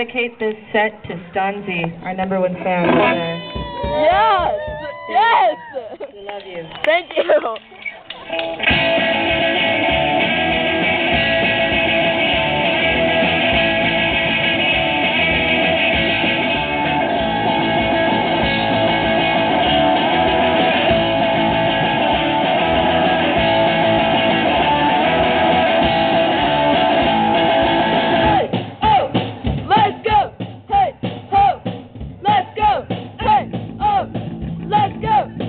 dedicate this set to Stanzi, our number one fan. Yes! Yes! We love you. Thank you. go.